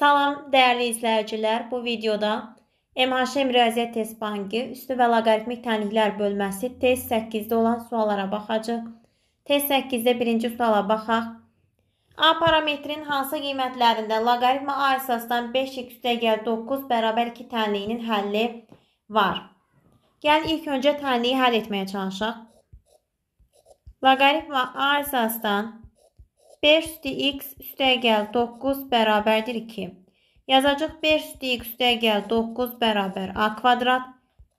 Salam dəyərli izləyicilər. Bu videoda MHM Riyaziyyat Test Bankı üstü və loqaritmik tənliklər bölməsi test 8-də olan suallara baxacaq. Test 8-də birinci suala baxaq. A parametrin hansı qiymətlərində loqaritma A əsasdan 5x üstəgəl 9 bərabər 2 tənliyinin həlli var? Gəlin ilk öncə tənliyi həll etməyə çalışaq. Loqaritma A əsasdan 5 üstü x üstəgəl 9 bərabərdir 2. Yazacaq 5 üstü x üstəgəl 9 bərabər a kvadrat.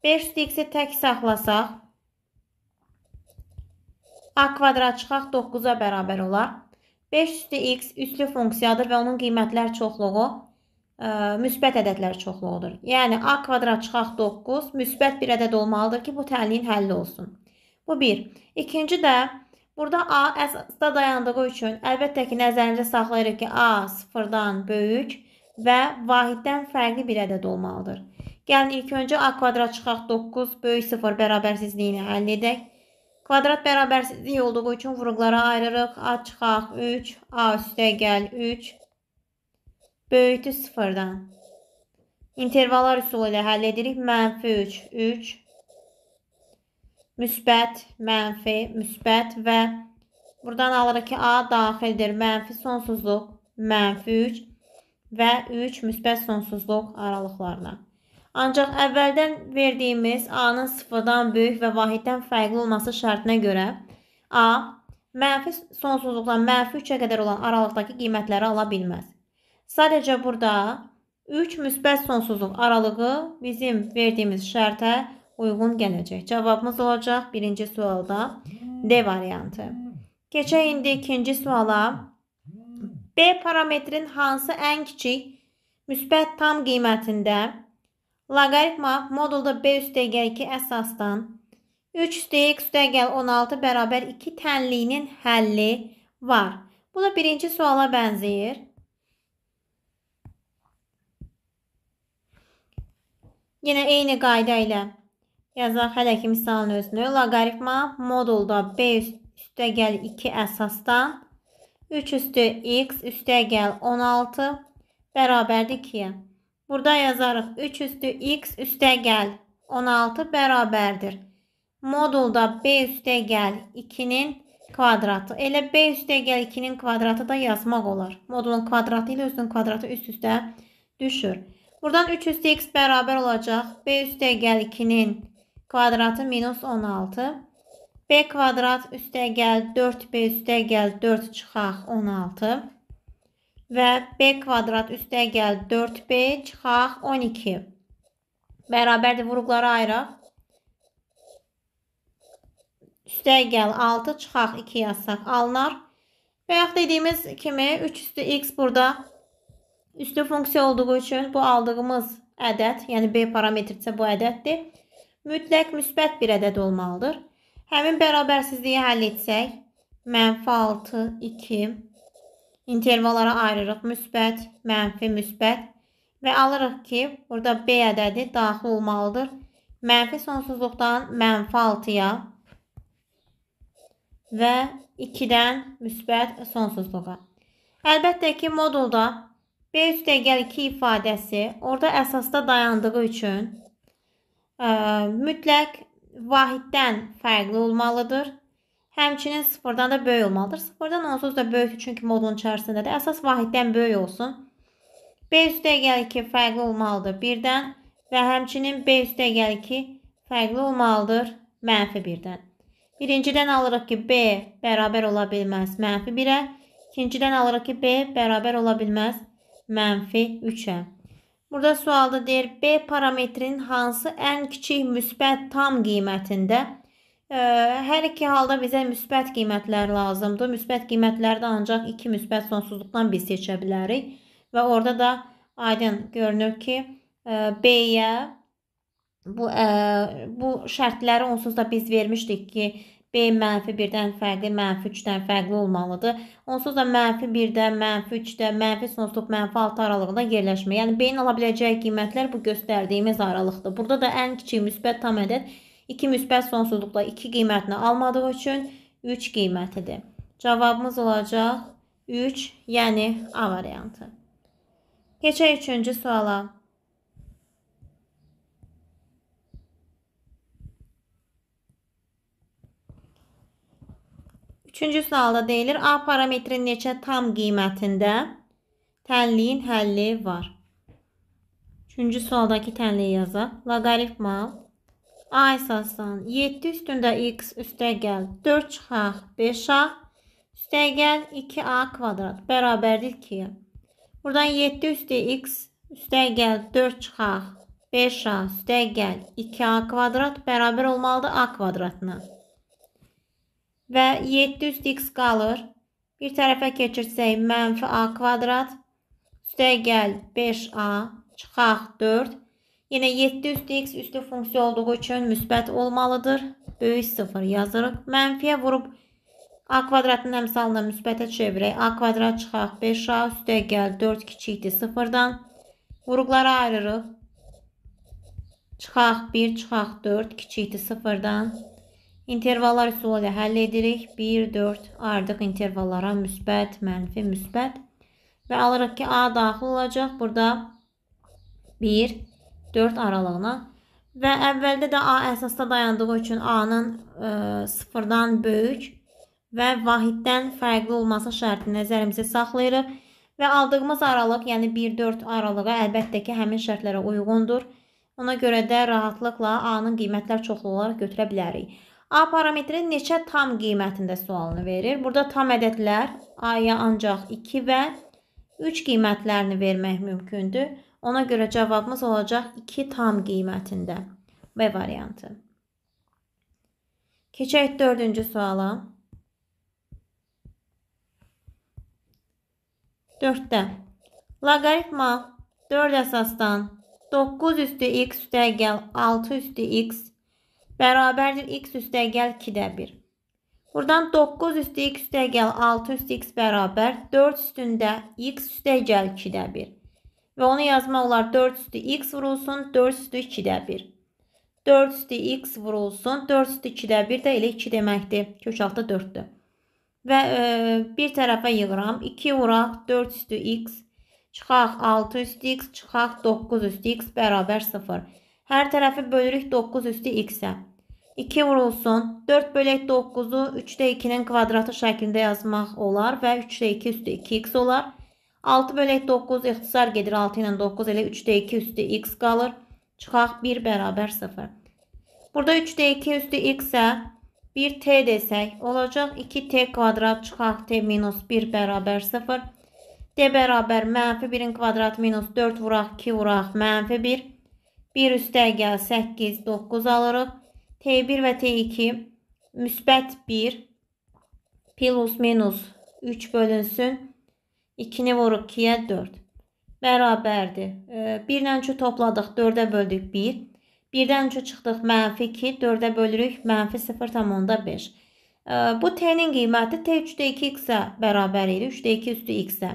5 üstü x-i tək saxlasaq, a kvadrat çıxaq 9-a bərabər olar. 5 üstü x üslü funksiyadır və onun qiymətlər çoxluğu ə, e, müsbət ədədlər çoxluğudur. Yəni a kvadrat çıxaq 9 müsbət bir ədəd olmalıdır ki, bu tənliyin həlli olsun. Bu 1. İkinci də Burada A əsasda dayandığı üçün əlbəttə ki, nəzərimizdə saxlayırıq ki, A sıfırdan böyük və vahiddən fərqli bir ədəd olmalıdır. Gəlin ilk öncə A kvadrat çıxaq 9 böyük 0 bərabərsizliyini həll edək. Kvadrat bərabərsizliyi olduğu üçün vuruqlara ayırırıq. A çıxaq 3, A üstə gəl 3, böyükdür 0-dan. İntervallar üsulu ilə həll edirik. Mənfi 3, 3, müsbət, mənfi, müsbət və buradan alırıq ki, A daxildir. Mənfi sonsuzluq, mənfi 3 və 3 müsbət sonsuzluq aralıqlarına. Ancaq əvvəldən verdiyimiz A-nın sıfırdan böyük və vahiddən fərqli olması şərtinə görə A mənfi sonsuzluqdan mənfi 3-ə qədər olan aralıqdakı qiymətləri ala bilməz. Sadəcə burada 3 müsbət sonsuzluq aralığı bizim verdiyimiz şərtə uyğun gələcək. Cavabımız olacaq birinci sualda D variantı. Keçək indi ikinci suala. B parametrin hansı ən kiçik müsbət tam qiymətində loqaritma modulda B üstəgəl 2 əsasdan 3 üstə x üstəgəl 16 bərabər 2 tənliyinin həlli var. Bu da birinci suala bənzəyir. Yenə eyni qayda ilə Yazaq hələ ki misalın özünü. Loqaritma modulda b üstə gəl 2 əsasdan 3 üstü x üstə gəl 16 bərabərdir 2-yə. Burada yazarıq 3 üstü x üstə gəl 16 bərabərdir. Modulda b üstə gəl 2-nin kvadratı. Elə b üstə gəl 2-nin kvadratı da yazmaq olar. Modulun kvadratı ilə özünün kvadratı üst-üstə düşür. Buradan 3 üstü x bərabər olacaq. b üstə gəl 2-nin kvadratı minus 16. B kvadrat üstə gəl 4B üstə gəl 4 çıxaq 16. Və B kvadrat üstə gəl 4B çıxaq 12. Bərabərdir vuruqları ayıraq. Üstə gəl 6 çıxaq 2 yazsaq alınar. Və yaxud dediyimiz kimi 3 üstü x burada üstü funksiya olduğu üçün bu aldığımız ədəd, yəni B parametrdirsə bu ədəddir mütləq müsbət bir ədəd olmalıdır. Həmin bərabərsizliyi həll etsək, mənfi 6, 2, intervallara ayırırıq müsbət, mənfi, müsbət və alırıq ki, burada B ədədi daxil olmalıdır. Mənfi sonsuzluqdan mənfi 6-ya və 2-dən müsbət sonsuzluğa. Əlbəttə ki, modulda B üstəgəl 2 ifadəsi orada əsasda dayandığı üçün mütləq vahiddən fərqli olmalıdır. Həmçinin sıfırdan da böyük olmalıdır. Sıfırdan onsuz da böyükdür çünki modulun içərisindədir. Əsas vahiddən böyük olsun. B üstə gəl 2 fərqli olmalıdır 1-dən və həmçinin B üstə gəl 2 fərqli olmalıdır mənfi 1-dən. Birincidən alırıq ki, B bərabər ola bilməz mənfi 1-ə. İkincidən alırıq ki, B bərabər ola bilməz mənfi 3-ə. Burada sualda deyir B parametrinin hansı ən kiçik müsbət tam qiymətində? Hər iki halda bizə müsbət qiymətlər lazımdır. Müsbət qiymətlərdə ancaq 2 müsbət sonsuzluqdan biz seçə bilərik. Və orada da aydın görünür ki, B-yə bu, bu şərtləri onsuz da biz vermişdik ki, B mənfi 1-dən fərqli, mənfi 3-dən fərqli olmalıdır. Onsuz da mənfi 1-dən, mənfi 3-də, mənfi sonsuzluq, mənfi 6 aralığında yerləşmir. Yəni B-nin ala biləcəyi qiymətlər bu göstərdiyimiz aralıqdır. Burada da ən kiçik müsbət tam ədəd 2 müsbət sonsuzluqla 2 qiymətini almadığı üçün 3 qiymətidir. Cavabımız olacaq 3, yəni A variantı. Keçək üçüncü suala. Üçüncü sualda deyilir, A parametrin neçə tam qiymətində tənliyin həlli var. Üçüncü sualdakı tənliyi yazaq. Loqaritma A əsasdan 7 üstündə x üstəgəl 4 çıxaq 5a üstəgəl 2a kvadrat bərabərdir 2-yə. Buradan 7 üstü x üstəgəl 4 çıxaq 5a üstəgəl 2a kvadrat bərabər olmalıdır a kvadratına. Və 7 üstü x qalır. Bir tərəfə keçirsək mənfi a kvadrat üstəgəl 5a çıxaq 4. Yenə 7 üstü funksiya olduğu üçün müsbət olmalıdır. Böyük 0 yazırıq. Mənfiyə vurub A kvadratın əmsalını müsbətə çevirək. A kvadrat çıxaq 5A üstə gəl 4 kiçikdir 0-dan. Vuruqları ayırırıq. Çıxaq 1, çıxaq 4 kiçikdir 0-dan. İntervallar üsulu ilə həll edirik. 1, 4 ayırdıq intervallara müsbət, mənfi, müsbət. Və alırıq ki, A daxil olacaq. Burada 1, 4 aralığına. Və əvvəldə də A əsasda dayandığı üçün A-nın e, sıfırdan böyük və vahiddən fərqli olması şərtini nəzərimizə saxlayırıq və aldığımız aralıq, yəni 1-4 aralığı əlbəttə ki, həmin şərtlərə uyğundur. Ona görə də rahatlıqla A-nın qiymətlər çoxlu olaraq götürə bilərik. A parametri neçə tam qiymətində sualını verir. Burada tam ədədlər A-ya ancaq 2 və 3 qiymətlərini vermək mümkündür. Ona görə cavabımız olacaq 2 tam qiymətində. B variantı. Keçək dördüncü suala. 4-də. Loqaritma 4 əsasdan 9 üstü x üstəgəl 6 üstü x bərabərdir x üstəgəl 2-də 1. Buradan 9 üstü x üstəgəl 6 üstü x bərabər 4 üstündə x üstəgəl 2-də 1. Və onu yazmaq olar 4 üstü x vurulsun 4 üstü 2-də 1. 4 üstü x vurulsun 4 üstü 2-də 1 də elə 2 deməkdir. Kök altı 4-dür. Və e, bir tərəfə yığıram. 2 vuraq 4 üstü x. Çıxaq 6 üstü x. Çıxaq 9 üstü x bərabər 0. Hər tərəfi bölürük 9 üstü x-ə. 2 vurulsun. 4 bölək 9-u 3-də 2-nin kvadratı şəklində yazmaq olar və 3-də 2 üstü 2x olar. 6 bölək 9 ixtisar gedir 6 ilə 9 elə 3-də 2 üstü x qalır. Çıxaq 1 bərabər 0. Burada 3-də 2 üstü x-ə bir t desək, olacaq 2t kvadrat çıxaq t minus 1 bərabər 0. d bərabər mənfi 1-in kvadratı minus 4 vuraq 2 vuraq mənfi 1. 1 üstə gəl 8, 9 alırıq. T1 və t2 müsbət 1 plus minus 3 bölünsün. 2-ni vuruq 2-yə 4. Bərabərdir. 1 ilə 3-ü topladıq, 4-ə böldük 1. Birdən 3-ə çıxdıq, mənfi 2, 4-ə bölürük, mənfi 0,5. Bu t-nin qiyməti t 3-də 2x-ə bərabər idi, 3-də 2 üstü x-ə.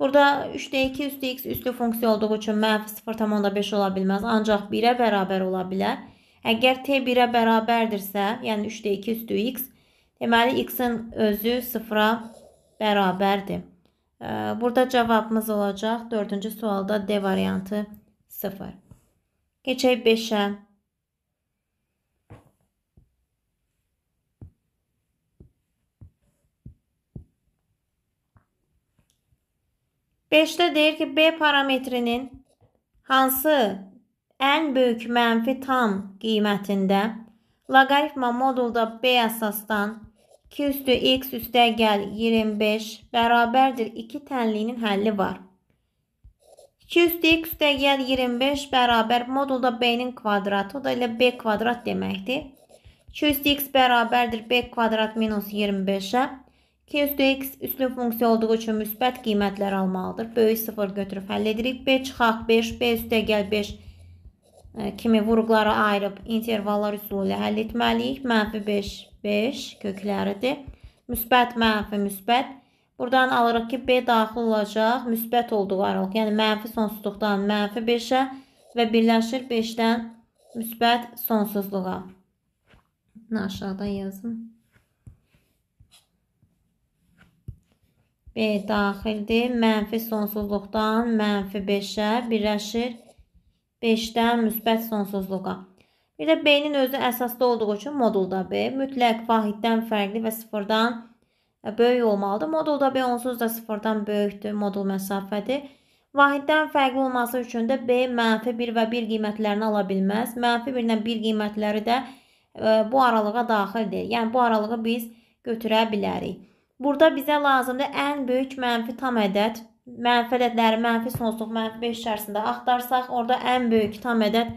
Burada 3-də 2 üstü x üstü funksiya olduğu üçün mənfi 0,5 ola bilməz, ancaq 1-ə bərabər ola bilər. Əgər t 1-ə bərabərdirsə, yəni 3-də 2 üstü x, deməli x-in özü 0-a bərabərdir. Burada cavabımız olacaq 4-cü sualda D variantı 0. Keçək 5-ə. Beşdə deyir ki, B parametrinin hansı ən böyük mənfi tam qiymətində loqaritma modulda B əsasdan 2 üstü x üstə gəl 25 bərabərdir 2 tənliyinin həlli var. 2 üstü x üstə gəl 25 bərabər modulda b-nin kvadratı, o da elə b kvadrat deməkdir. 2 üstü x bərabərdir b kvadrat minus 25-ə. 2 üstü x üslü funksiya olduğu üçün müsbət qiymətlər almalıdır. Böyük 0 götürüb həll edirik. b çıxaq 5, b üstə gəl 5 e, kimi vuruqları ayırıb intervallar üsulu ilə həll etməliyik. Mənfi 5, 5 kökləridir. Müsbət, mənfi, müsbət. Buradan alırıq ki, B daxil olacaq müsbət olduğu aralıq. Yəni, mənfi sonsuzluqdan mənfi 5-ə və birləşir 5-dən müsbət sonsuzluğa. Aşağıdan yazın. B daxildir. Mənfi sonsuzluqdan mənfi 5-ə birləşir. 5-dən müsbət sonsuzluğa. Bir də B-nin özü əsasda olduğu üçün modulda B mütləq vahiddən fərqli və sıfırdan böyük olmalıdır. Modulda B onsuz da sıfırdan böyükdür. Modul məsafədir. Vahiddən fərqli olması üçün də B mənfi 1 və 1 qiymətlərini ala bilməz. Mənfi 1 ilə 1 qiymətləri də e, bu aralığa daxildir. Yəni bu aralığı biz götürə bilərik. Burada bizə lazımdır ən böyük mənfi tam ədəd. Mənfi ədədləri mənfi sonsuzluq mənfi 5 içərisində axtarsaq, orada ən böyük tam ədəd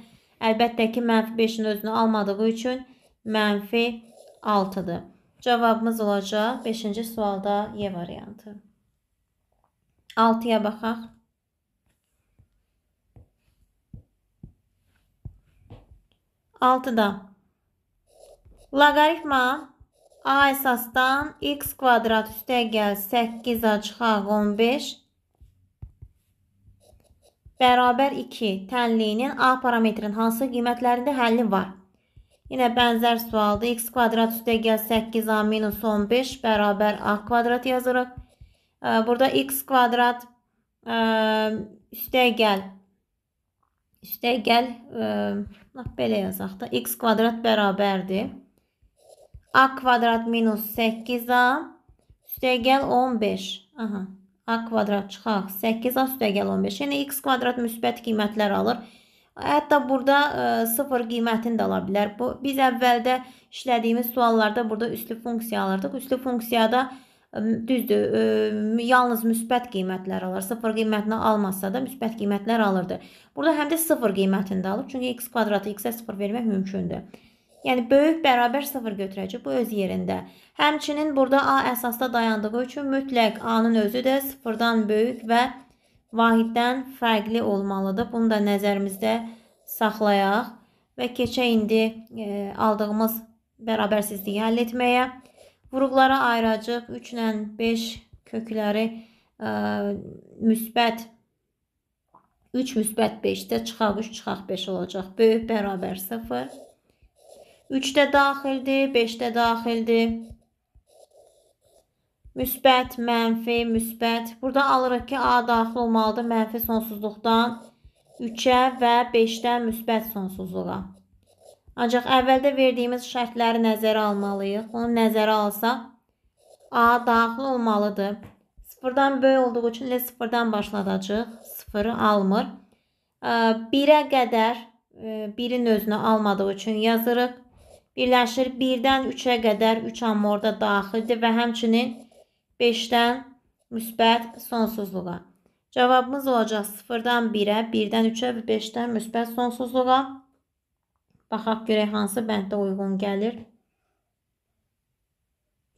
əlbəttə ki, mənfi 5-in özünü almadığı üçün mənfi 6-dır. Cavabımız olacaq 5-ci sualda Y variantı. 6-ya baxaq. 6-da loqaritma a əsasdan x kvadrat üstə gəl 8 çıxaq 15 bərabər 2 tənliyinin a parametrin hansı qiymətlərində həlli var? Yine bənzər sualda x kvadrat üstə gəl 8a minus 15 bərabər a kvadrat yazırıq. Burada x kvadrat üstə gəl üstə gəl Bax, belə yazaq da. x kvadrat bərabərdir. a kvadrat minus 8a üstəgəl 15. Aha. A kvadrat çıxaq. 8a üstəgəl 15. Yəni x kvadrat müsbət qiymətlər alır. Hətta burada ə, e, 0 qiymətini də ala bilər. Bu biz əvvəldə işlədiyimiz suallarda burada üslü funksiya alırdıq. Üslü funksiyada düzdür, ə, yalnız müsbət qiymətlər alır. 0 qiymətini almasa da müsbət qiymətlər alırdı. Burada həm də 0 qiymətini də alır. Çünki x kvadratı x-ə 0 vermək mümkündür. Yəni böyük bərabər 0 götürəcək. Bu öz yerində. Həmçinin burada a əsasda dayandığı üçün mütləq a-nın özü də 0-dan böyük və vahiddən fərqli olmalıdır. Bunu da nəzərimizdə saxlayaq və keçək indi e, aldığımız bərabərsizliyi həll etməyə. Vuruqlara ayıracaq 3 ilə 5 kökləri ə, müsbət 3 müsbət 5-də çıxaq 3 çıxaq 5 olacaq. Böyük bərabər 0. 3-də daxildir, 5-də daxildir. Müsbət, mənfi, müsbət. Burada alırıq ki, A daxil olmalıdır mənfi sonsuzluqdan 3-ə və 5-dən müsbət sonsuzluğa. Ancaq əvvəldə verdiyimiz şərtləri nəzərə almalıyıq. Onu nəzərə alsaq, A daxil olmalıdır. Sıfırdan böyük olduğu üçün ilə sıfırdan başladacaq. Sıfırı almır. 1-ə qədər 1-in özünü almadığı üçün yazırıq. Birləşir 1-dən 3-ə qədər 3 amma orada daxildir və həmçinin 5-dən müsbət sonsuzluğa. Cavabımız olacaq 0-dan 1-ə, 1-dən 3-ə və 5-dən müsbət sonsuzluğa. Baxaq görək hansı bənddə uyğun gəlir.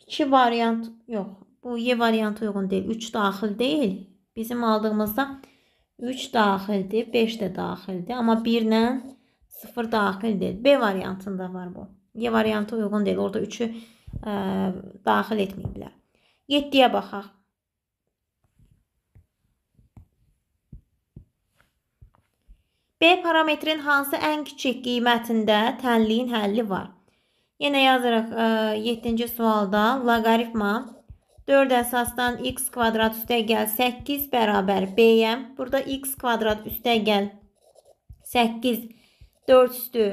2 variant yox. Bu Y variantı uyğun deyil. 3 daxil deyil. Bizim aldığımızda 3 daxildir, 5 də daxildir. Amma 1 ilə 0 daxil deyil. B variantında var bu. Y variantı uyğun deyil. Orada 3-ü daxil etməyiblər. 7-yə baxaq. B parametrin hansı ən kiçik qiymətində tənliyin həlli var? Yenə yazırıq 7-ci e, sualda loqaritma 4 əsasdan x kvadrat üstə gəl 8 bərabər b-yə. Burada x kvadrat üstə gəl 8 4 üstü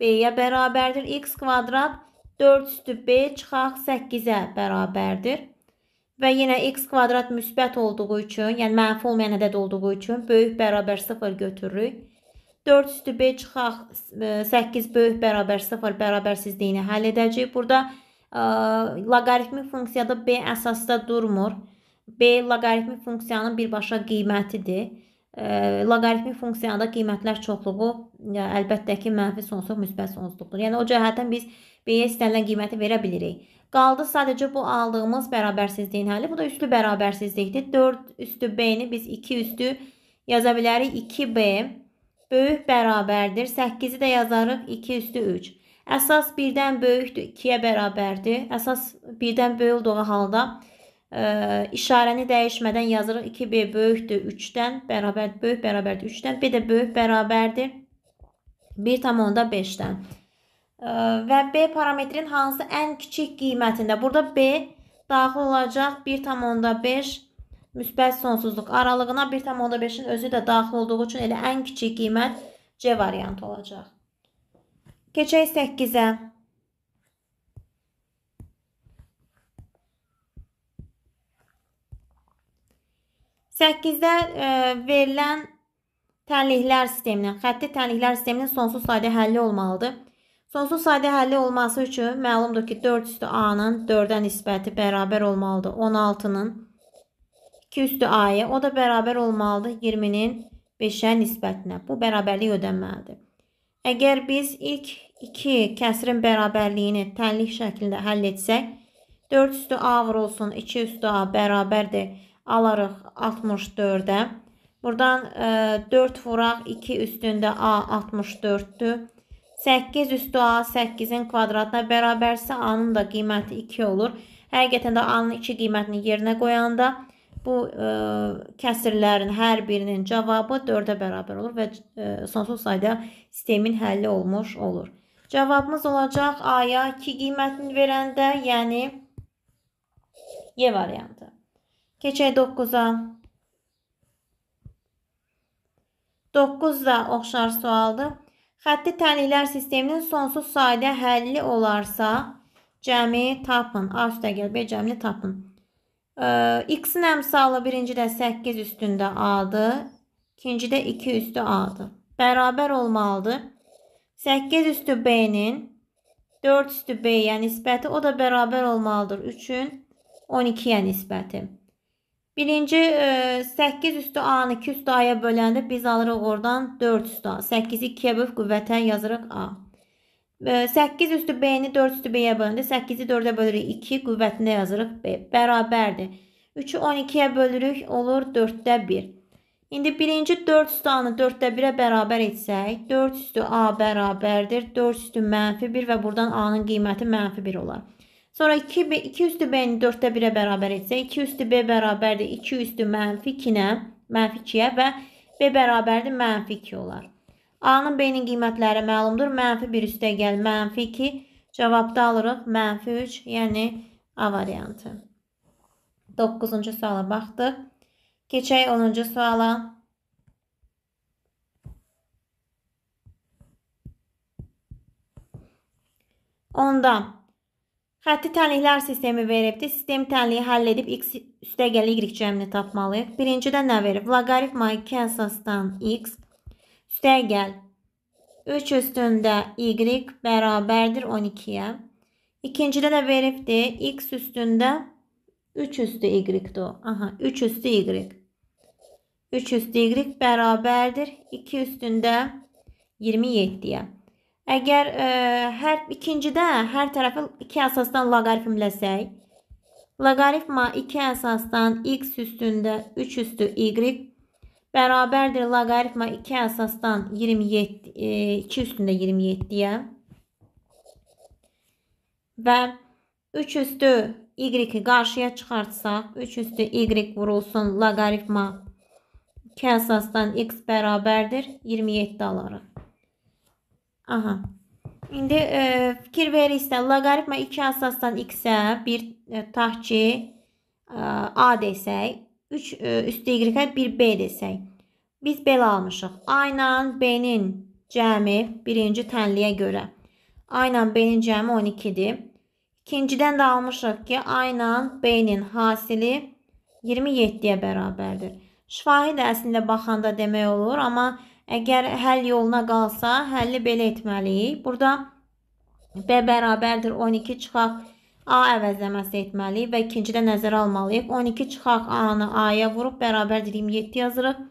b-yə bərabərdir. x kvadrat 4 üstü b çıxaq 8-ə bərabərdir. Və yenə x kvadrat müsbət olduğu üçün, yəni mənfi olmayan ədəd olduğu üçün böyük bərabər 0 götürürük. 4 üstü B çıxaq 8 e, böyük bərabər 0 bərabərsizliyini həll edəcəyik. Burada ə, e, loqaritmik funksiyada B əsasda durmur. B loqaritmik funksiyanın birbaşa qiymətidir. Loqaritmik funksiyada qiymətlər çoxluğu əlbəttə ki, mənfi sonsuz müsbət sonsuzluqdur. Yəni o cəhətdən biz B-yə istənilən qiyməti verə bilirik. Qaldı sadəcə bu aldığımız bərabərsizliyin həlli. Bu da üslü bərabərsizlikdir. 4 üstü B-ni biz 2 üstü yaza bilərik. 2B böyük bərabərdir. 8-i də yazarıq 2 üstü 3. Əsas 1-dən böyükdür, 2-yə bərabərdir. Əsas 1-dən böyük olduğu halda ə, işarəni dəyişmədən yazırıq 2B böyükdür 3-dən, bərabər böyük bərabərdir 3-dən, B də böyük bərabərdir 1,5-dən. Və B parametrin hansı ən kiçik qiymətində? Burada B daxil olacaq 1,5 müsbət sonsuzluq aralığına 1,5-in özü də daxil olduğu üçün elə ən kiçik qiymət C variantı olacaq. Keçək 8-ə. 8-də e, verilən tənliklər sisteminin, xətti tənliklər sisteminin sonsuz sayda həlli olmalıdır. Sonsuz sayda həlli olması üçün məlumdur ki, 4 üstü A-nın 4-ə nisbəti bərabər olmalıdır. 16-nın 2 üstü A-ya, o da bərabər olmalıdır 20-nin 5-ə nisbətinə. Bu bərabərlik ödənməlidir. Əgər biz ilk iki kəsrin bərabərliyini tənlik şəklində həll etsək, 4 üstü A vurulsun, 2 üstü A bərabərdir alarıq 64-də. Buradan e, 4 vuraq 2 üstündə A 64-dür. 8 üstü A 8-in kvadratına bərabərsə A-nın da qiyməti 2 olur. Həqiqətən də A-nın 2 qiymətini yerinə qoyanda bu e, kəsirlərin hər birinin cavabı 4-ə bərabər olur və e, sonsuz sayda sistemin həlli olmuş olur. Cavabımız olacaq A-ya 2 qiymətini verəndə, yəni Y variantı. Keçək 9-a. 9 da oxşar sualdır. Xətti tənliklər sisteminin sonsuz sayda həlli olarsa, cəmi tapın. A üstəgəl B cəmini tapın. X-in əmsalı birincidə 8 üstündə A-dır. İkincidə 2 üstü A-dır. Bərabər olmalıdır. 8 üstü B-nin 4 üstü B-yə nisbəti o da bərabər olmalıdır. 3-ün 12-yə nisbəti. Birinci 8 e, üstü A-nı 2 üstü A-ya böləndə biz alırıq oradan 4 üstü A. 8-i 2-yə bölüb qüvvətən yazırıq A. 8 üstü B-ni 4 üstü B-yə böləndə 8-i 4-ə bölürük 2, qüvvətində yazırıq B. Bərabərdir. 3-ü 12-yə bölürük, olur 4-də 1. İndi birinci 4 üstü A-nı 4-də 1-ə bərabər etsək, 4 üstü A bərabərdir, 4 üstü mənfi 1 və buradan A-nın qiyməti mənfi 1 olar. Sonra 2, 2 üstü b'ni 4'te 1'e beraber etse 2 üstü b beraberdir 2 üstü mənfi 2-nə, mənfi 2-yə və b bərabərdir mənfi 2 olar. A-nın b-nin qiymətləri məlumdur. Mənfi 1 üstə gəl mənfi 2. Cavabda alırıq mənfi 3, yəni A variantı. 9-cu suala baxdıq. Keçək 10-cu suala. Onda Xətti tənliklər sistemi veribdir. Sistem tənliyi həll edib x üstəgəl y cəmini tapmalıyıq. Birincidə nə verib? Loqaritma 2 əsasdan x üstəgəl 3 üstündə y bərabərdir 12-yə. İkincidə də veribdir x üstündə 3 üstü y-dir. Aha, 3 üstü y. 3 üstü y bərabərdir 2 üstündə 27-yə. Əgər ə, e, hər ikincidə hər tərəfi 2 əsasdan loqaritmləsək, loqaritma 2 əsasdan x üstündə 3 üstü y. Bərabərdir loqaritma 2 əsasdan 27 e, 2 üstündə 27-yə və 3 üstü y-i qarşıya çıxartsaq, 3 üstü y vurulsun loqaritma 2 əsasdan x bərabərdir 27 alarıq. Aha. İndi e, fikir verirsən, loqaritma 2 əsasdan x-ə bir e, tahki e, a desək, 3 e, üstü y-ə bir b desək. Biz belə almışıq. A ilə b-nin cəmi birinci tənliyə görə. A ilə b-nin cəmi 12-dir. İkincidən də almışıq ki, A ilə b-nin hasili 27-yə bərabərdir. Şifahi də əslində baxanda demək olur, amma Əgər həll yoluna qalsa, həlli belə etməliyik. Burada B bərabərdir 12 çıxaq A əvəzləməsi etməliyik və ikincidə nəzərə almalıyıq. 12 çıxaq A-nı A-ya vurub bərabərdir 27 yazırıq.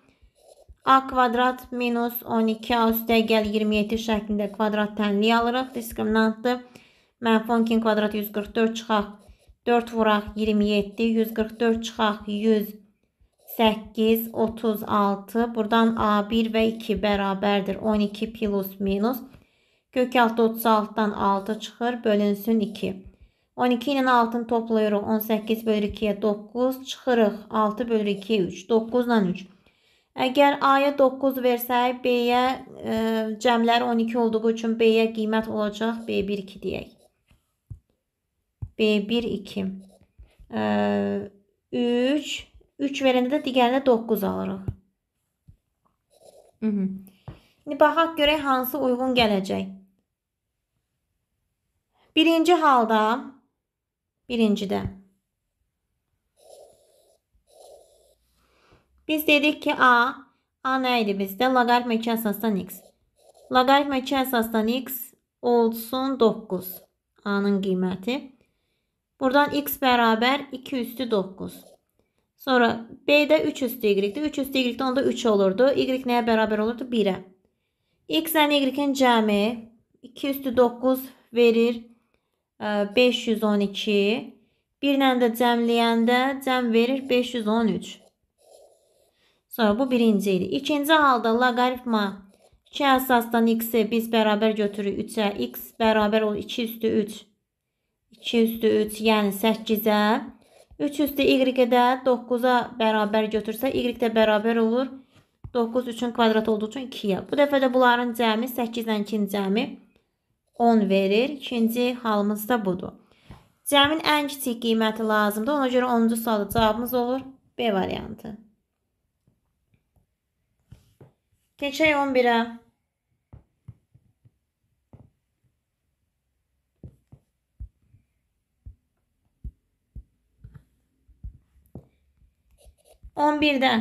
A kvadrat minus 12 A üstə gəl 27 şəklində kvadrat tənliyi alırıq. Diskriminantdır. 12 kvadrat 144 çıxaq 4 vuraq 27, 144 çıxaq 100 8, 36. Buradan A1 və 2 bərabərdir. 12 plus minus. Kök altı 36-dan 6 çıxır. Bölünsün 2. 12 ilə 6-nı toplayırıq. 18 bölür 2-yə 9 çıxırıq. 6 bölür 2-yə 3. 9 ilə 3. Əgər A-ya 9 versək, B-yə e, cəmləri 12 olduğu üçün B-yə qiymət olacaq. B1 2 deyək. B1 2. 3 3 verəndə də digərinə 9 alırıq. Mhm. İndi baxaq görək hansı uyğun gələcək. Birinci halda birincidə biz dedik ki A A nə idi bizdə? Loqaritm 2 əsasdan x. Loqaritm 2 əsasdan x olsun 9. A-nın qiyməti. Buradan x bərabər 2 üstü 9. Sonra B'de 3 üstü y'di. 3 üstü y'de onda 3 olurdu. Y neye beraber olurdu? 1'e. X ile y'in cəmi 2 üstü 9 verir 512. E, 1 ilə də cəmləyəndə cəm verir 513. Sonra bu birinci idi. İkinci halda loqaritma 2 əsasdan x'i biz bərabər götürürük 3'ə. x bərabər olur 2 üstü 3. 2 üstü 3 yəni 8'ə. 3 üstü y-də 9-a bərabər götürsə, y də bərabər olur. 9 3-ün kvadrat olduğu üçün 2-yə. Bu dəfə də bunların cəmi 8-dən 2-nin cəmi 10 verir. İkinci halımız da budur. Cəmin ən kiçik qiyməti lazımdır. Ona görə 10-cu sualda cavabımız olur B variantı. Keçək 11-ə. 11'de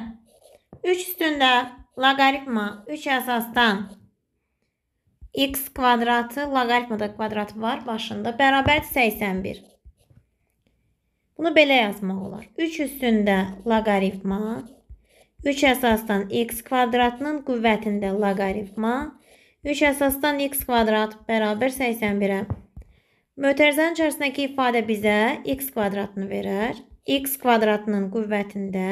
3 üstünde logaritma 3 esasdan x kvadratı logaritmada kvadratı var başında bərabər 81. Bunu belə yazmaq olar. 3 üstündə logaritma 3 əsasdan x kvadratının qüvvətində logaritma 3 əsasdan x kvadrat bərabər 81-ə. Mötərizənin içərisindəki ifadə bizə x kvadratını verər. x kvadratının qüvvətində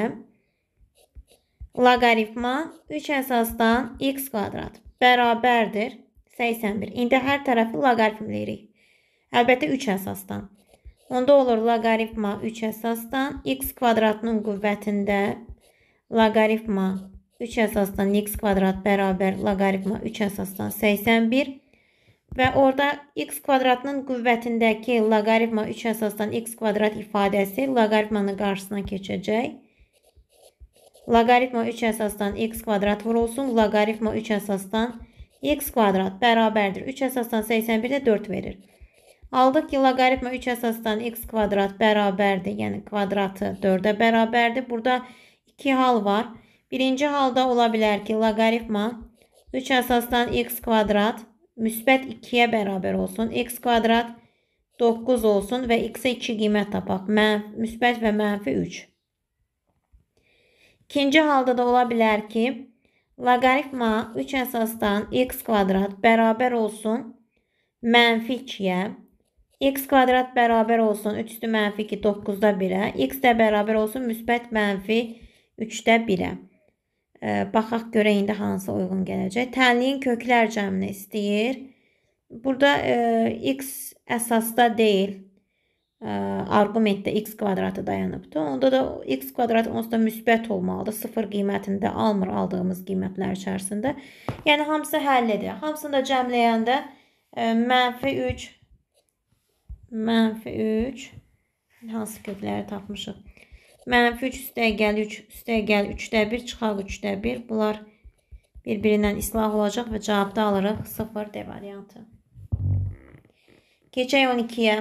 Logaritma 3 əsasdan x kvadrat bərabərdir 81. İndi hər tərəfi loqaritmləyirik. Əlbəttə 3 əsasdan. Onda olur loqaritma 3 əsasdan x kvadratının qüvvətində loqaritma 3 əsasdan x kvadrat bərabər loqaritma 3 əsasdan 81 və orada x kvadratının qüvvətindəki loqaritma 3 əsasdan x kvadrat ifadəsi loqaritmanın qarşısına keçəcək. Logaritma 3 əsasdan x kvadrat vurulsun. Logaritma 3 əsasdan x kvadrat bərabərdir. 3 əsasdan 81 də 4 verir. Aldıq ki, logaritma 3 əsasdan x kvadrat bərabərdir. Yəni kvadratı 4-ə bərabərdir. Burada iki hal var. Birinci halda ola bilər ki, logaritma 3 əsasdan x kvadrat müsbət 2-yə bərabər olsun. x kvadrat 9 olsun və x-ə 2 qiymət tapaq. Mən, müsbət və mənfi 3. İkinci halda da ola bilər ki, logaritma 3 əsasdan x kvadrat bərabər olsun mənfi 2-yə. x kvadrat bərabər olsun 3 üstü mənfi 2 9-da 1-ə. x də bərabər olsun müsbət mənfi 3-də 1-ə. E, baxaq görək indi hansı uyğun gələcək. Tənliyin köklər cəmini istəyir. Burada e, x əsasda deyil arqumentdə x kvadratı dayanıbdır. Onda da x kvadrat onsuz da müsbət olmalıdır. 0 qiymətində almır aldığımız qiymətlər içərisində. Yəni hamısı həllidir. Hamısını da cəmləyəndə mənfi 3 mənfi 3 hansı kökləri tapmışıq? Mənfi 3 üstəgəl 3 üstəgəl 3-də 1 çıxaq 3-də 1. Bunlar bir-birindən islah olacaq və cavabda alırıq 0 D variantı. Keçək 12-yə.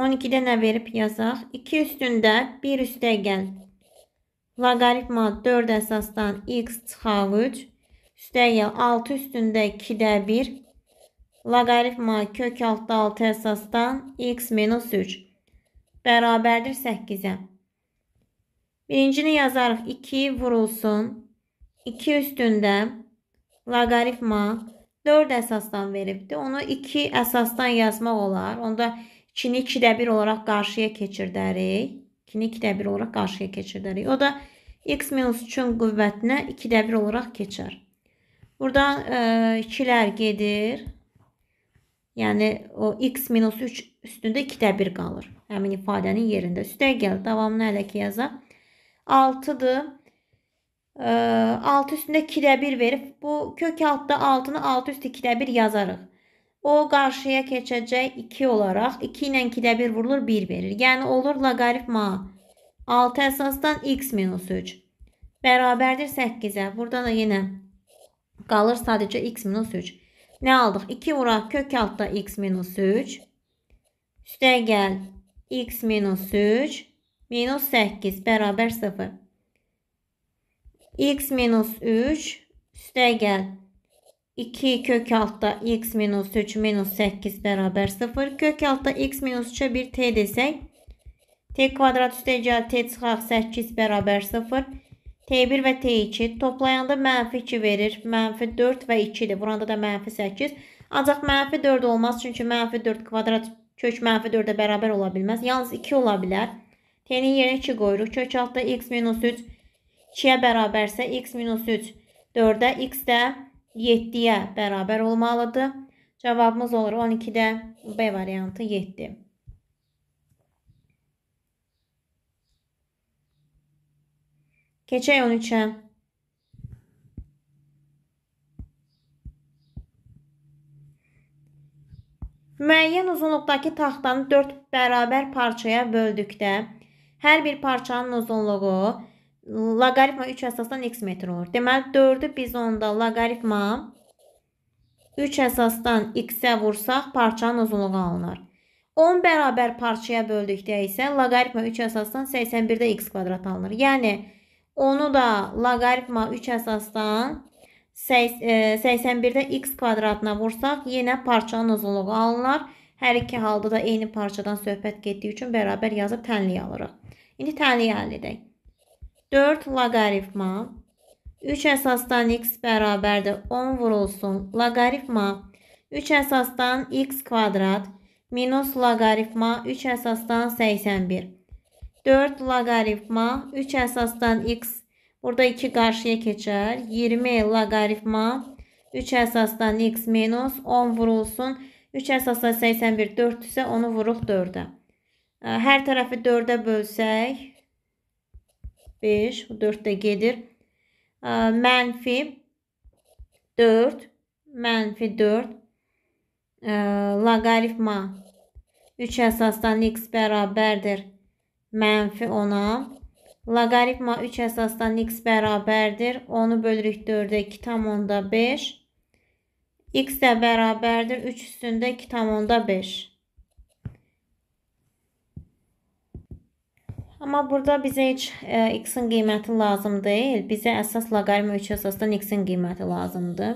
12'də nə verib yazaq? 2 üstündə 1 üstə gəl. Logaritma 4 əsasdan x çıxaq 3. Üstə gəl 6 üstündə 2-də 1. Logaritma kök altda 6 əsasdan x minus 3. Bərabərdir 8-ə. Birincini yazarıq 2 vurulsun. 2 üstündə logaritma 4 əsasdan veribdir. Onu 2 əsasdan yazmaq olar. Onda 2-ni 2-də 1 olaraq qarşıya keçirdərik. 2-ni 2-də 1 olaraq qarşıya keçirdərik. O da x minus 3-ün qüvvətinə 2-də 1 olaraq keçər. Buradan e, 2-lər gedir. Yəni o x minus 3 üstündə 2-də 1 qalır. Həmin ifadənin yerində. Üstə gəl. Davamını hələ ki yazaq. 6-dır. 6 üstündə 2-də 1 verib. Bu kök altda 6-nı 6 üstü 2-də 1 yazarıq. O qarşıya keçəcək 2 olaraq 2 ilə 2-də 1 vurulur 1 verir. Yəni olur loqaritma 6 əsasdan x minus 3 bərabərdir 8-ə. Burada da yenə qalır sadəcə x minus 3. Nə aldıq? 2 vuraq kök altda x minus 3. Üstə gəl x minus 3 minus 8 bərabər 0. x minus 3 üstə gəl 2 kök altda x minus 3 minus 8 bərabər 0. Kök altda x minus 3'ə 1 t desək T kvadrat üstə gəl T çıxaq 8 bərabər 0. T1 və T2 toplayanda mənfi 2 verir. Mənfi 4 və 2-dir. Burada da mənfi 8. Ancaq mənfi 4 olmaz. Çünki mənfi 4 kvadrat kök mənfi 4-ə bərabər ola bilməz. Yalnız 2 ola bilər. T-nin yerinə 2 qoyuruq. Kök altda x minus 3 2-yə bərabərsə x minus 3 4-ə, x də 7-yə bərabər olmalıdır. Cavabımız olur 12-də B variantı 7. Keçək 13-ə. Müəyyən uzunluqdakı taxtanı 4 bərabər parçaya böldükdə hər bir parçanın uzunluğu loqaritma 3 əsasdan x metr olur. Deməli 4-ü biz onda loqaritma 3 əsasdan x-ə vursaq parçanın uzunluğu alınır. 10 bərabər parçaya böldükdə isə loqaritma 3 əsasdan 81-də x kvadrat alınır. Yəni onu da loqaritma 3 əsasdan 81-də e, x kvadratına vursaq, yenə parçanın uzunluğu alınır. Hər iki halda da eyni parçadan söhbət getdiyi üçün bərabər yazıb tənliyi alırıq. İndi tənliyi həll edək. 4 loqaritma 3 əsasdan x bərabərdir 10 vurulsun. Loqaritma 3 əsasdan x kvadrat minus loqaritma 3 əsasdan 81. 4 loqaritma 3 əsasdan x burada 2 qarşıya keçər. 20 loqaritma 3 əsasdan x minus 10 vurulsun. 3 əsasdan 81 4 isə onu vuruq 4-ə. Hər tərəfi 4-ə bölsək 5 4 də gedir. Mənfi 4 mənfi 4 loqaritma 3 əsasdan x bərabərdir mənfi 10-a. Loqaritma 3 əsasdan x bərabərdir. 10-u bölürük 4-ə 2 tam onda 5. x də bərabərdir 3 üstündə 2 tam onda 5. Amma burada bizə heç e, x-in qiyməti lazım deyil. Bizə əsas loqaritma 3 əsasdan x-in qiyməti lazımdır.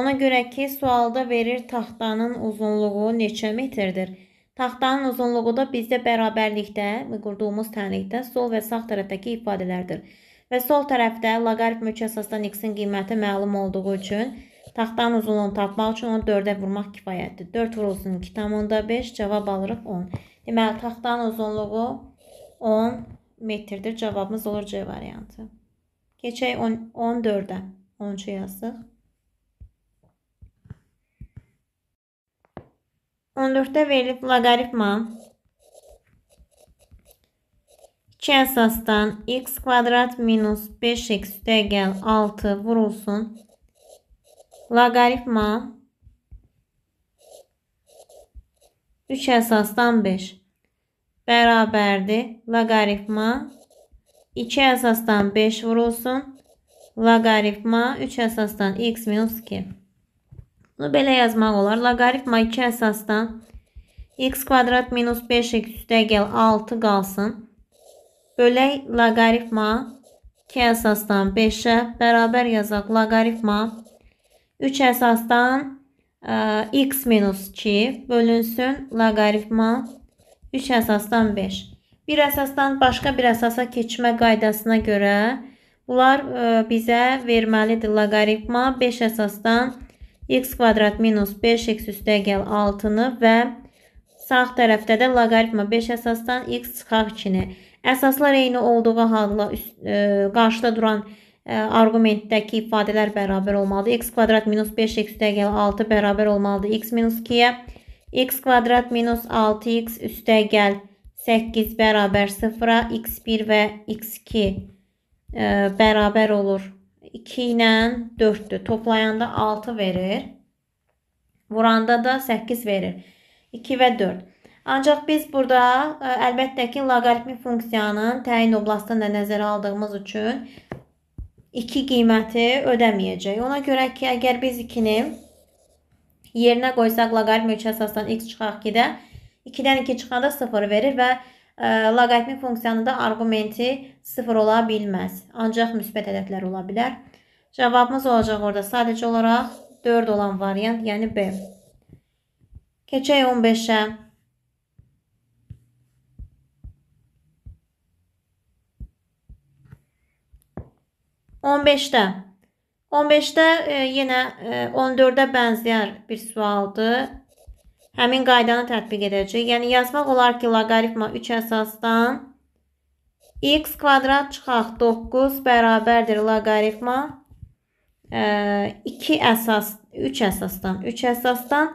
Ona görə ki, sualda verir taxtanın uzunluğu neçə metrdir? Taxtanın uzunluğu da bizdə bərabərlikdə, qurduğumuz tənlikdə sol və sağ tərəfdəki ifadələrdir. Və sol tərəfdə loqaritm 3 əsasdan x-in qiyməti məlum olduğu üçün taxtanın uzunluğunu tapmaq üçün onu 4-ə vurmaq kifayətdir. 4 vurulsun 2,5 cavab alırıq 10. Deməli, taxtanın uzunluğu 10 metrdir. Cavabımız olur C variantı. Keçək 14-ə. 13 yazdıq. 14'te verilip logaritma 2 əsasdan x kvadrat minus 5x üstəgəl 6 vurulsun. Logaritma 3 əsasdan 5 bərabərdir. Logaritma 2 əsasdan 5 vurulsun. Logaritma 3 əsasdan x minus 2. Bunu belə yazmaq olar. Loqaritma 2 əsasdan x kvadrat minus 5x üstəgəl 6 qalsın. Bölək loqaritma 2 əsasdan 5-ə bərabər yazaq. Loqaritma 3 əsasdan ə, e, x minus 2 bölünsün. Loqaritma 3 əsasdan 5. Bir əsasdan başqa bir əsasa keçmə qaydasına görə bunlar ə, e, bizə verməlidir. Loqaritma 5 əsasdan 5 x kvadrat minus 5x üstəgəl 6-nı və sağ tərəfdə də loqaritma 5 əsasdan x çıxaq 2-ni. Əsaslar eyni olduğu halda e, qarşıda duran e, arqumentdəki ifadələr bərabər olmalıdır. x kvadrat minus 5x üstəgəl 6 bərabər olmalıdır x minus 2-yə. X kvadrat minus 6x üstəgəl 8 bərabər 0-a, x1 və x2 e, bərabər olur. 2 ilə 4-dür. Toplayanda 6 verir. Vuranda da 8 verir. 2 və 4. Ancaq biz burada ə, e, əlbəttə ki, loqaritmik funksiyanın təyin oblastını da nəzərə aldığımız üçün 2 qiyməti ödəməyəcək. Ona görə ki, əgər biz 2-ni yerinə qoysaq loqaritmik 3 əsasdan x çıxaq 2-də 2-dən 2 çıxanda 0 verir və ə, loqaritmik funksiyanın da arqumenti 0 ola bilməz. Ancaq müsbət ədədlər ola bilər. Cavabımız olacaq orada sadəcə olaraq 4 olan variant, yəni B. Keçək 15-ə. 15-də. 15-də e, yenə e, 14-ə bənzər bir sualdır. Həmin qaydanı tətbiq edəcək. Yəni yazmaq olar ki, loqaritma 3 əsasdan x kvadrat çıxaq 9 bərabərdir loqaritma e, 2 əsas 3 əsasdan 3 əsasdan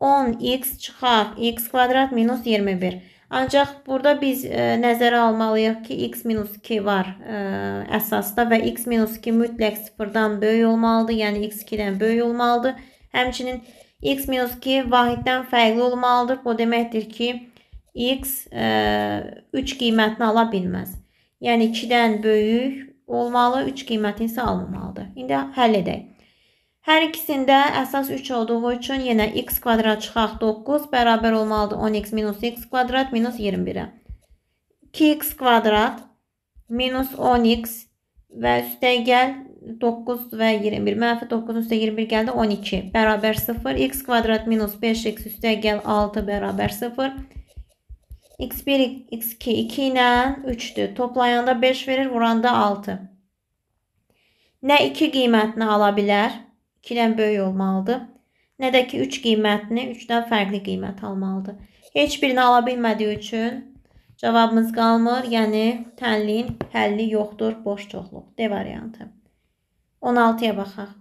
10x çıxaq x kvadrat minus 21. Ancaq burada biz ə, e, nəzərə almalıyıq ki, x minus 2 var ə, e, əsasda və x minus 2 mütləq sıfırdan böyük olmalıdır. Yəni x 2-dən böyük olmalıdır. Həmçinin x minus 2 vahiddən fərqli olmalıdır. Bu deməkdir ki, x ə, e, 3 qiymətini ala bilməz. Yəni 2-dən böyük olmalı, 3 qiymətini isə almamalıdır. İndi həll edək. Hər ikisində əsas 3 olduğu üçün yenə x kvadrat çıxaq 9 bərabər olmalıdır 10x minus x kvadrat minus 21-ə. 2x kvadrat minus 10x və üstə gəl 9 və 21. Mənfi 9 üstə 21 gəldi 12 bərabər 0. x kvadrat minus 5x üstə gəl 6 bərabər 0. x1, x2 2 ilə 3-dür. Toplayanda 5 verir, vuranda 6. Nə 2 qiymətini ala bilər? 2-dən böyük olmalıdır. Nə də ki 3 qiymətini 3-dən fərqli qiymət almalıdır. Heç birini ala bilmədiyi üçün cavabımız qalmır. Yəni tənliyin həlli yoxdur, boş çoxluq. D variantı. 16-ya baxaq.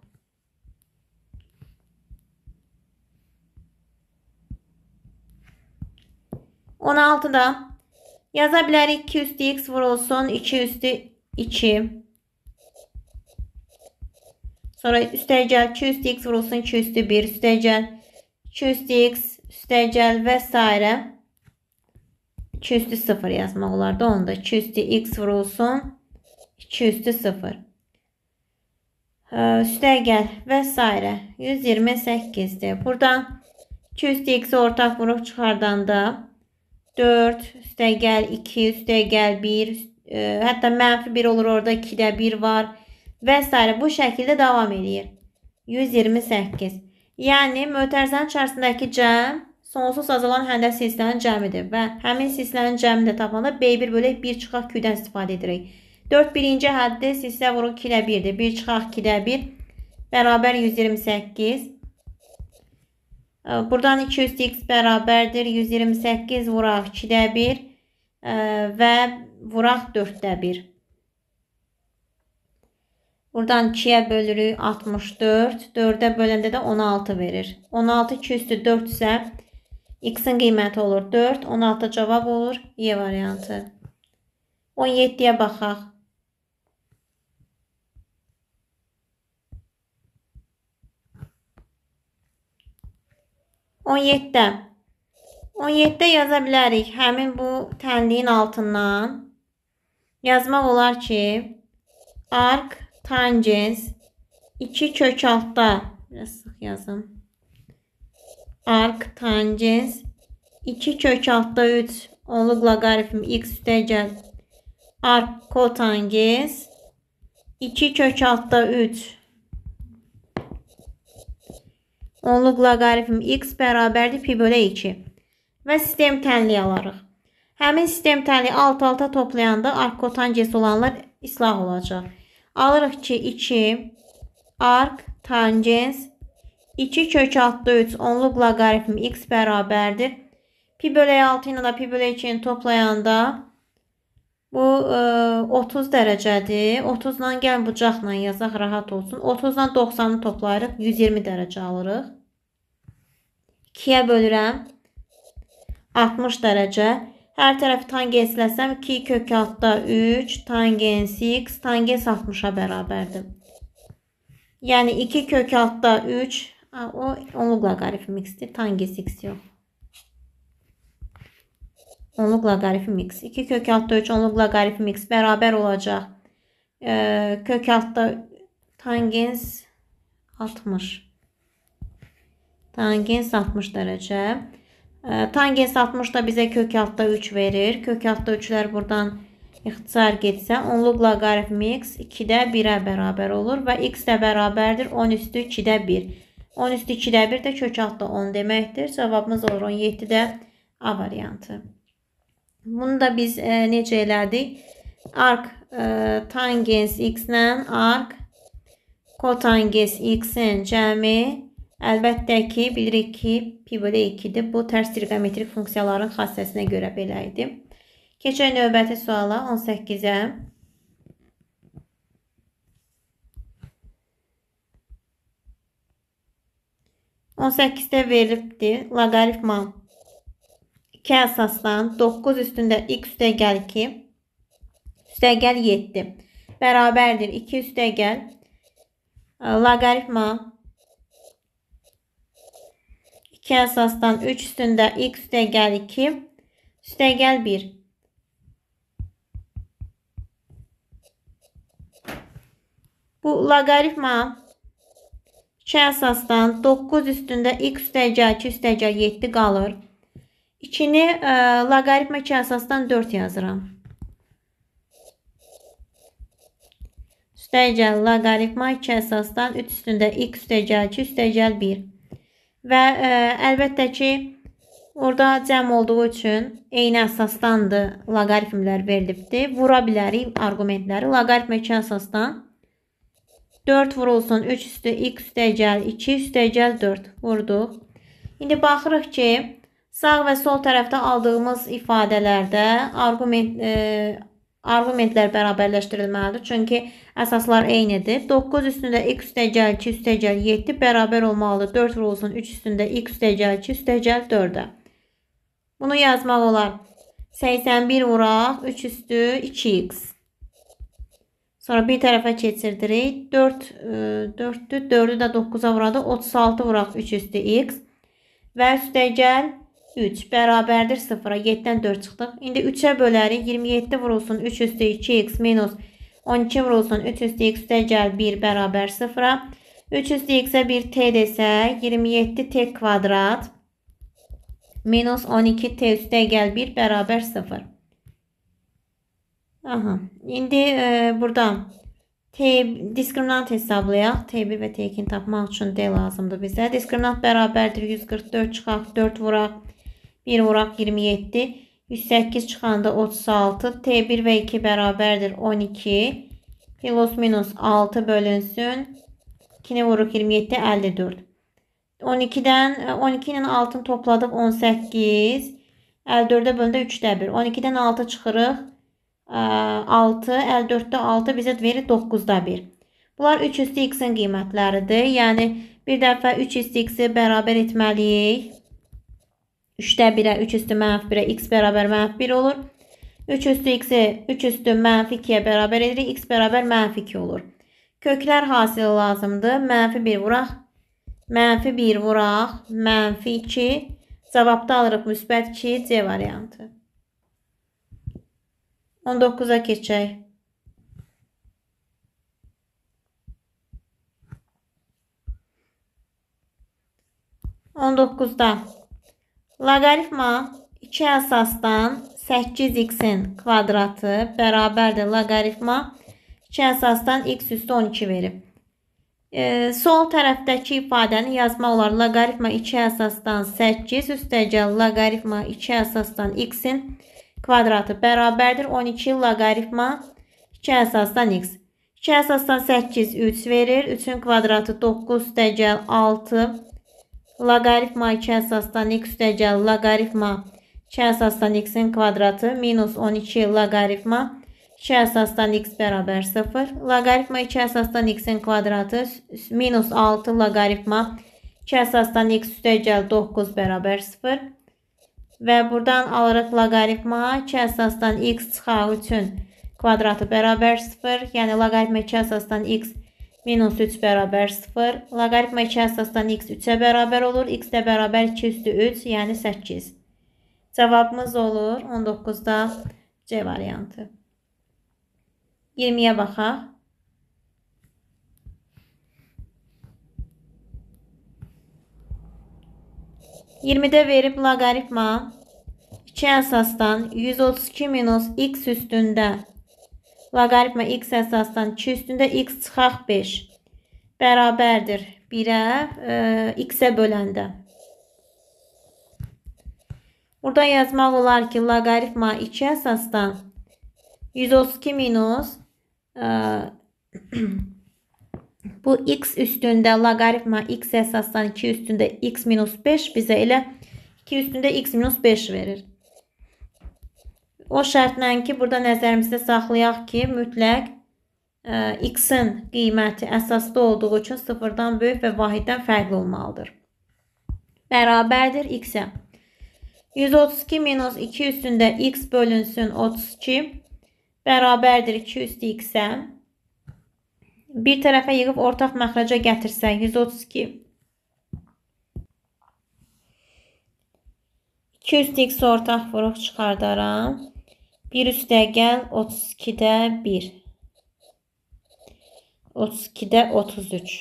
On altıda yaza bilərik 2 üstü x vurulsun 2 üstü 2 Sonra üstəgəl 2 üstü x vurulsun 2 üstü 1 üstəgəl 2 üstü x üstəgəl və s. 2 üstü 0 yazmaq olardı. Onda 2 üstü x vurulsun 2 üstü 0. Üstəgəl və s. 128'dir. Buradan 2 üstü x'i ortaq vurup çıxardanda 4 üstəgəl 2 üstəgəl 1 hətta mənfi 1 olur orada 2-də 1 var və s. bu şəkildə davam edir. 128. Yəni mötərizənin içərisindəki cəm sonsuz azalan həndəs silsilənin cəmidir və həmin silsilənin cəmini də tapanda B1 bölək 1 çıxaq Q-dən istifadə edirik. 4 birinci həddi silsilə vurun 2 ilə 1-dir. 1 çıxaq 2-də 1 bərabər 128. Buradan 200x bərabərdir. 128 vuraq 2-də 1 və vuraq 4-də 1. Buradan 2'ye bölürük 64. 4'e böləndə də 16 verir. 16 2 üstü 4 isə x'in qiyməti olur 4. 16 cavab olur. Y variantı. 17-yə baxaq. On yeddə. On yeddə yaza bilərik. Həmin bu tənliyin altından yazmaq olar ki, ark tangens 2 kök altta biraz sık yazın. Ark tangens 2 kök altta 3 onluq loqaritm x üstəgəl ark kotangens 2 kök altta 3 onluq loqaritm x bərabərdir pi bölü 2 və sistem tənliyi alarıq. Həmin sistem tənliyi alt-alta toplayanda ark kotangens olanlar islah olacaq. Alırıq ki 2 ark tangens 2 kök altda 3 onluq loqaritm x bərabərdir. Pi bölək 6 ilə də pi bölək 2-ni toplayanda bu e, 30 dərəcədir. 30 ilə gəl bucaqla yazaq rahat olsun. 30 ilə 90-ı toplayırıq 120 dərəcə alırıq. 2-yə bölürəm 60 dərəcə. Hər tərəfi tangensləsəm 2 kök altda 3 tangens x tangens 60-a bərabərdir. Yəni 2 kök altda 3 o onluq loqaritm x-dir. Tangens x yox. Onluq loqaritm x. 2 kök altda 3 onluq loqaritm x bərabər olacaq. Ee, kök altda tangens 60. Tangens 60 dərəcə. Tangens 60 da bizə kök altda 3 verir. Kök altda 3'lər buradan ixtisar getsə, onluq loqaritm x 2-də 1-ə bərabər olur və x də bərabərdir 10 üstü 2-də 1. 10 üstü 2-də 1 də kök altda 10 deməkdir. Cavabımız olur 17-də A variantı. Bunu da biz e, necə elədik? Arc e, tangens x-lə arc kotangens x-in cəmi Əlbəttə ki, bilirik ki, pi bölü 2-dir. Bu tərs trigonometrik funksiyaların xassəsinə görə belə idi. Keçək növbəti suala 18-ə. On səkizdə verilibdir. Loqaritma 2 əsasdan 9 üstündə x üstəgəl 2 üstəgəl 7 bərabərdir 2 üstəgəl loqaritma 2 əsasdan 3 üstündə x üstəgəl 2 üstəgəl 1. Bu loqaritma 2 əsasdan 9 üstündə x üstəgəl 2 üstəgəl 7 qalır. 2-ni e, loqaritma 2 əsasdan 4 yazıram. Üstəgəl loqaritma 2 əsasdan 3 üstündə x üstəgəl 2 üstəgəl 1. Və ə, e, əlbəttə ki, orada cəm olduğu üçün eyni əsasdandır loqaritmlər verilibdir. Vura bilərik arqumentləri. Loqaritm 2 əsasdan 4 vurulsun 3 üstü x üstəgəl 2 üstəgəl 4 vurduq. İndi baxırıq ki, sağ və sol tərəfdə aldığımız ifadələrdə arqument e, Argumentlər bərabərləşdirilməlidir. Çünki əsaslar eynidir. 9 üstündə x üstəgəl 2 üstəgəl 7 bərabər olmalıdır. 4 vurulsun 3 üstündə x üstəgəl 2 üstəgəl 4-ə. Bunu yazmaq olar. 81 vuraq 3 üstü 2x. Sonra bir tərəfə keçirdirik. 4 4-dür. 4-ü də 9-a vurada 36 vuraq 3 üstü x. Və üstəgəl 3 bərabərdir 0-a. 7-dən 4 çıxdıq. İndi 3-ə bölərik. 27 vurulsun 3 üstü 2x minus 12 vurulsun 3 üstü x üstəgəl 1 bərabər 0-a. 3 üstü x-ə 1 t desək 27 t kvadrat minus 12 t üstəgəl 1 bərabər 0. Aha. İndi e, burada T diskriminant hesablayaq. T1 və T2-ni tapmaq üçün D lazımdır bizə. Diskriminant bərabərdir 144 çıxaq 4 vuraq 1 vuraq 27. 108 çıxanda 36. T1 və 2 bərabərdir 12. Plus minus 6 bölünsün. 2-ni vuruq 27, 54. 12-dən 12 ilə 6-nı topladıq 18. 54-də bölündə 3-də 1. 12-dən 6 çıxırıq. 6, 54-də 6 bizə verir 9-da 1. Bunlar 3 üstü x-in qiymətləridir. Yəni bir dəfə 3 üstü x-i bərabər etməliyik. 3'də 1'ə 3 üstü mənfi 1'ə x bərabər mənfi 1 olur. 3 üstü x-i 3 üstü mənfi 2-yə bərabər edirik. x bərabər mənfi 2 olur. Köklər hasili lazımdır. Mənfi 1 vuraq. Mənfi 1 vuraq. Mənfi 2. Cavabda alırıq müsbət 2 C variantı. 19-a keçək. On dokuzda Loqaritma 2 əsasdan 8x-in kvadratı bərabərdir loqaritma 2 əsasdan x üstü 12 verib. E, sol tərəfdəki ifadəni yazmaq olar. Loqaritma 2 əsasdan 8 üstəgəl loqaritma 2 əsasdan x-in kvadratı bərabərdir 12 loqaritma 2 əsasdan x. 2 əsasdan 8 3 verir. 3-ün kvadratı 9 üstəgəl 6 Loqaritma 2 əsasdan x üstəgəl loqaritma 2 əsasdan x-in kvadratı minus 12 loqaritma 2 əsasdan x bərabər 0. Loqaritma 2 əsasdan x-in kvadratı minus 6 loqaritma 2 əsasdan x üstəgəl 9 bərabər 0. Və buradan alırıq loqaritma 2 əsasdan x çıxaq 3-ün kvadratı bərabər 0. Yəni loqaritma 2 əsasdan x minus 3 bərabər 0. Loqaritma 2 əsasdan x 3-ə bərabər olur. x də bərabər 2 üstü 3, yəni 8. Cavabımız olur 19-da C variantı. 20-yə baxaq. 20-də verib loqaritma 2 əsasdan 132 minus x üstündə loqaritma x əsasdan 2 üstündə x çıxaq 5 bərabərdir 1-ə e, x-ə böləndə. Burada yazmaq olar ki, loqaritma 2 əsasdan 132 minus e, Bu x üstündə loqaritma x əsasdan 2 üstündə x minus 5 bizə elə 2 üstündə x minus 5 verir. O şərtlə ki, burada nəzərimizdə saxlayaq ki, mütləq e, x-in qiyməti əsasda olduğu üçün sıfırdan böyük və vahiddən fərqli olmalıdır. Bərabərdir x-ə. 132 minus 2 üstündə x bölünsün 32 bərabərdir 2 üstü x-ə. Bir tərəfə yığıb ortaq məxrəcə gətirsək 132 2 üstə x ortaq vuruq çıxardaram. 1 üstə gəl 32-də 1. 32-də 33.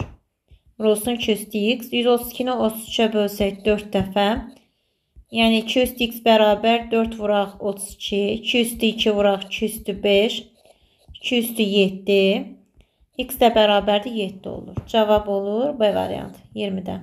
Vurulsun 2 üstə x. 132-ni 33-ə bölsək 4 dəfə. Yəni 2 üstə x bərabər 4 vuraq 32. 2 üstə 2 vuraq 2 üstə 5. 2 üstə 7. X də bərabərdir 7 olur. Cavab olur B variantı 20-də.